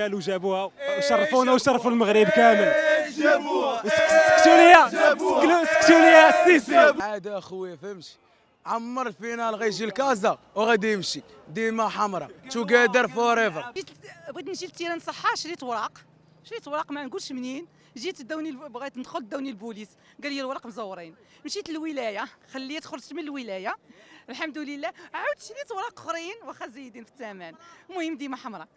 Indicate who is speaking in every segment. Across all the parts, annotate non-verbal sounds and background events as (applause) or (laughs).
Speaker 1: قالوا جابوها وشرفونا وشرفوا المغرب كامل سكتوا ليا سكتوا ليا السيسي
Speaker 2: عاد اخويا فهمتي عمر ال finale غيجي لكازا وغادي يمشي. ديما حمراء. together
Speaker 3: forever بغيت نجي لل terrain صحة شريت وراق شريت وراق ما نقولش منين. جيت داوني بغيت ندخل داوني البوليس. قال لي الوراق مزورين. مشيت للولاية. خليت خرجت من الولاية. الحمد لله عاود شريت وراق اخرين واخا زايدين في الثمن. المهم ديما حمراء.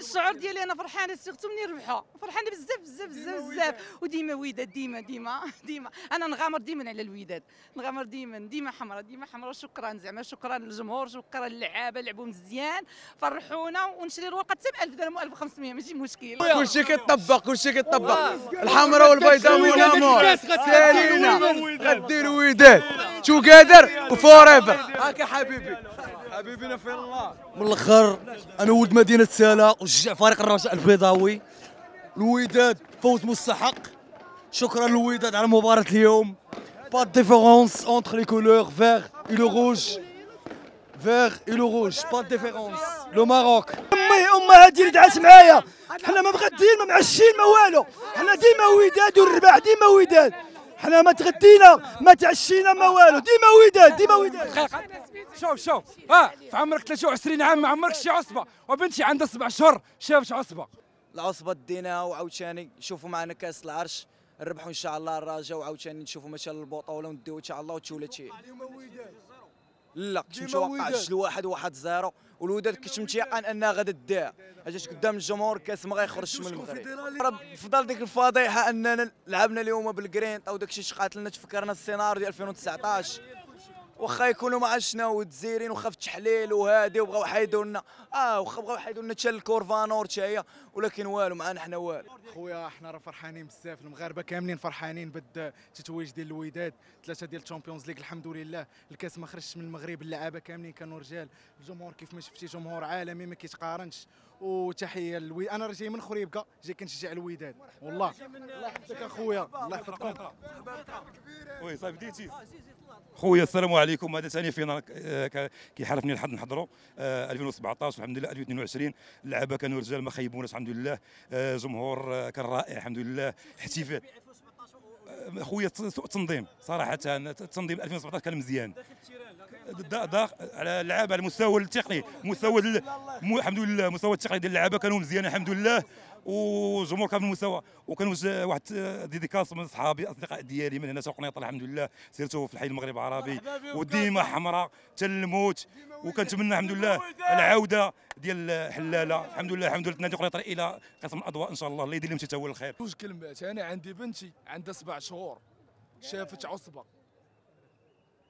Speaker 3: الشعور ديالي أنا فرحانه سيرتو مني ربحوا فرحانه بزاف بزاف بزاف بزاف. وديما وداد ديما ديما (laughs) ديما. أنا نغامر ديما على الوداد نغامر ديما ديما حمراء ديما حمراء. شكرا زعما شكرا للجمهور شكرا للعابة لعبوا مزيان. فرحونا ونشري الورقة حتى ب 1000 درهم و 1500 ماشي مشكل.
Speaker 2: كلشي كيطبق كلشي كيطبق. الحمراء والبيضاء mon amour سالينا غدي الوداد together و forever هاكا حبيبي. حبيبنا في الله؟
Speaker 4: من الآخر أنا ولد مدينة سالا وشجع فريق الرجاء البيضاوي. الوداد فوز مستحق. شكرا للوداد على مباراة اليوم. pas différence entre les couleurs vert et le rouge vert et le rouge pas différence le Maroc
Speaker 5: امي امي هادي اللي دعات معايا. حنا ما مغدين ما معشين ما والو. حنا ديما وداد والرباح ديما وداد. حنا ما تغدينا ما تعشينا ما والو. ديما وداد ديما وداد
Speaker 1: شوف شوف. ها في عمرك 23 عام ما عمرك شي عصبة. وبنتي عندها سبع شهور شافت عصبة.
Speaker 6: العصبة ديناها وعاوتاني. شوفوا معنا كاس العرش. نربحوا إن شاء الله الرجاء وعاوتاني نشوفوا مثلا البطولة ونديو إن شاء الله وتولد شي لا كنت متوقع جوج لواحد واحد zéro. والوداد كنت متيقن أنها غادا تديها اجات قدام الجمهور كاس ما غيخرجش من المغرب راه فضل ديك الفضيحة أننا لعبنا اليوم بالجرين أو داكشي شقات لنا تفكرنا السيناريو ديال 2019 واخا يكونوا ما شنو والجزائريين واخا في التحليل وهادي وبغاو يحيدوا لنا آه واخا بغاو يحيدوا لنا حتى ال Curva Nord حتى هي ولكن والو معنا حنا والو.
Speaker 7: خويا إحنا راه فرحانين بزاف المغاربة كاملين فرحانين بالتتويج ديال الوداد ثلاثة ديال ال Champions League الحمد لله. الكاس ما خرجش من المغرب اللعابة كاملين كانوا رجال. الجمهور كيف ما شفتي جمهور عالمي ما كيتقارنش. وتحية للوي أنا راه جاي من خريبكة جاي كنشجع الوداد. والله. الله يحفظك أخويا الله يحفظكم.
Speaker 8: وي صافي بديتي خويا السلام عليكم. هذا ثاني فينا كيحالفني الحظ نحضروا 2017 والحمد لله 2022 اللعابة كانوا رجال ما خيبوناش الحمد لله. آه، جمهور آه، كان رائع الحمد لله. احتفال. آه، خويا سوء التنظيم. صراحة التنظيم 2017 كان مزيان. دا على اللعابة على المستوى التقني مستوى الحمد لله المستوى التقني ديال اللعابة كانوا مزيان الحمد لله. والجمهور كان في المستوى وكان واحد ديديكاس من صحابي أصدقاء ديالي من هنا سوق الحمد لله. سيرتو في الحي المغرب العربي. وديما حمراء حتى الموت. وكنتمنى الحمد لله العودة ديال حلالة. الحمد لله الحمد لله نادي قنيطره إلى قسم الأضواء إن شاء الله. الله يدير لهم تتاول الخير.
Speaker 2: جوج كلمات أنا عندي بنتي عندها سبع شهور. شافت عصبة.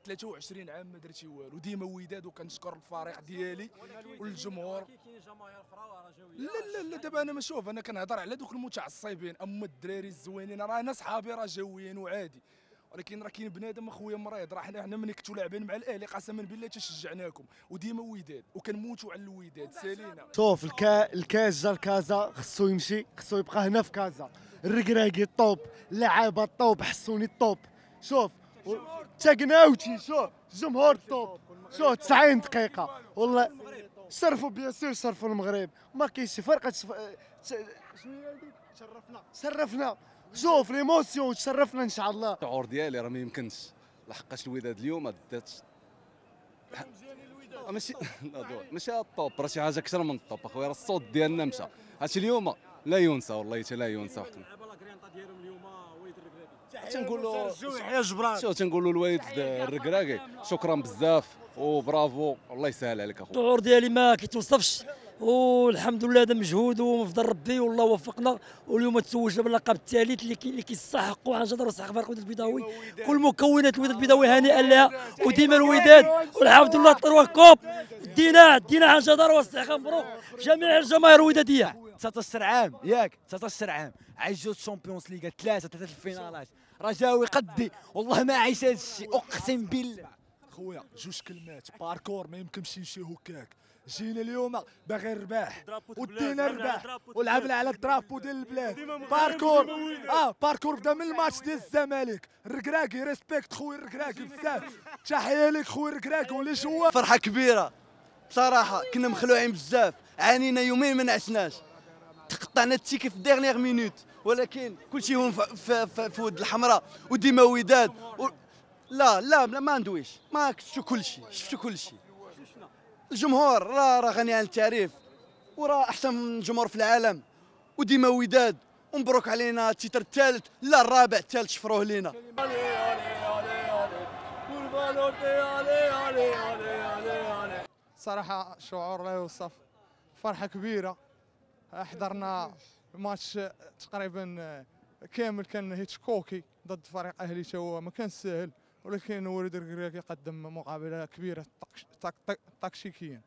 Speaker 2: 23 عام ما درتي والو. ديما وداد وكنشكر الفريق ديالي والجمهور. لا لا لا دابا أنا ما شوف أنا كنهضر على دوك المتعصبين. أما الدراري الزوينين راه أنا صحابي راه جويين وعادي. ولكن راه كاين بنادم اخويا مريض راه حنا حنا ملي كنتو لاعبين مع الأهلي قسما بالله تشجعناكم وديما وداد وكنموتوا على الوداد. سالينا.
Speaker 5: شوف الكا الكاس جا لكازا خصو يمشي خصو يبقى هنا في كازا. الركراكي ال top اللعابة ال top حسوني ال top. شوف تاقناوتي شوف جمهور ال top. شوف 90 دقيقة. والله صرفوا bien sûr صرفوا المغرب. ما كاينش فرقة شنو هي هذيك شرفنا. شرفنا. شوف l'émotion تشرفنا إن شاء الله.
Speaker 9: الشعور ديالي راه ما يمكنش لحقاش الوداد اليوم دات ماشي (laughs) ماشي ال top راه شي حاجة أكثر من ال top أخويا راه الصوت ديالنا مشى. هادشي اليوم لا ينسى والله حتى لا ينسى. تنقول له
Speaker 5: يحيى جبران.
Speaker 9: شو تنقول له الوالد الركراكي؟ شكرا بزاف. وبرافو الله يسهل عليك أخويا.
Speaker 10: الشعور ديالي ما كيتوصفش. والحمد لله هذا مجهود ومفضل ربي والله وفقنا. واليوم تزوجنا باللقب الثالث اللي كي اللي كيستحقوا عن جدار ويستحق فريق الوداد البيضاوي. كل مكونات الوداد البيضاوي هنيئا لها وديما الوداد. والحمد لله طلوا كوب. دينا دينا عن جدارة واستحقاق مبروك جميع الجماهير الودادية.
Speaker 11: 19 عام ياك. 19 عام. عايش جوج Champions League ثلاثة ثلاثة الفينالات. رجاوي قدي والله ما عايش هذا الشيء. أقسم بالله.
Speaker 2: خويا جوج كلمات. parcours ما يمكنش يمشي هكاك. جينا اليوم باغي نرباح ودينا رباح ولعبنا على ال drapeau ديال البلاد. parcours. آه parcours بدا من الماتش ديال الزمالك. الركراكي respect خويا الركراكي بزاف. تحية لك خويا الركراكي واللي جوا
Speaker 11: فرحة كبيرة. صراحة كنا مخلوعين بزاف. عانينا يومين ما نعسناش. تقطعنا ال ticket في dernière minute ولكن كلشي يهون في, ود الحمراء. وديما وداد. و... لا لا لا ما ندويش. ما شفتوا كلشي. شفتوا كلشي. الجمهور راه راه غني عن التعريف وراه أحسن جمهور في العالم وديما وداد ومبروك علينا ال titre الثالث لا الرابع الثالث شفروه لينا.
Speaker 12: صراحة شعور لا يوصف فرحة كبيرة. حضرنا ماتش تقريبا كامل كان هيتشكوكي ضد فريق أهلي تو ما كان سهل. ولكن وليد الكراكي قدم مقابلة كبيرة تك- تك- تكتيكيا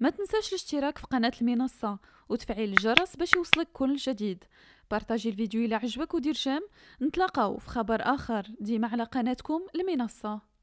Speaker 13: ما تنساش الاشتراك في قناة المنصة وتفعيل الجرس باش يوصلك كل جديد. بارطاجي الفيديو إلى عجبك ودير جيم نتلاقاو في خبر آخر. ديما على قناتكم المنصة.